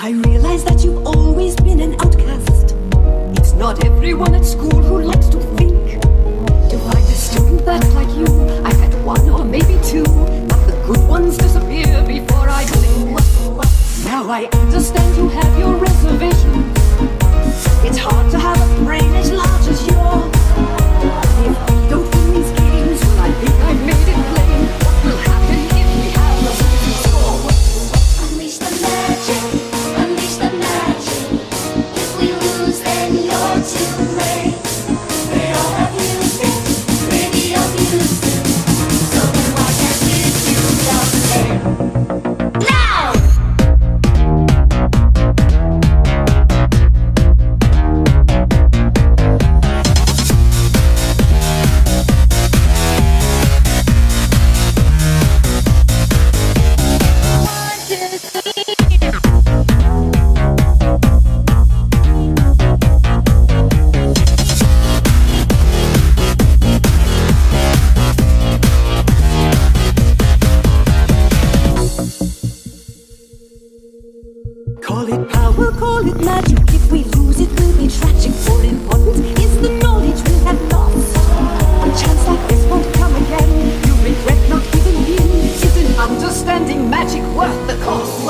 I realize that you've always been an outcast. It's not everyone at school who likes to think. Find a student that's like you, I had one or maybe two, but the good ones disappear before I blink. Now I understand you have Call it power, call it magic. If we lose it, will be tragic. More important is the knowledge we have lost. A chance like this won't come again. You regret not giving in. Isn't understanding magic worth the cost?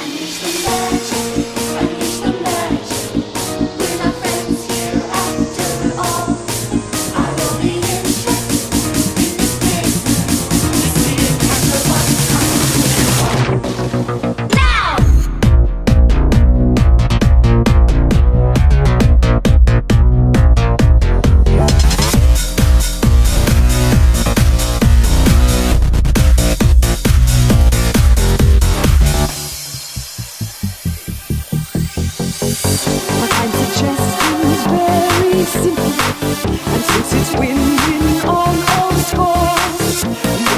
Unleash the magic, is very simple. And since it's win-win on all scores,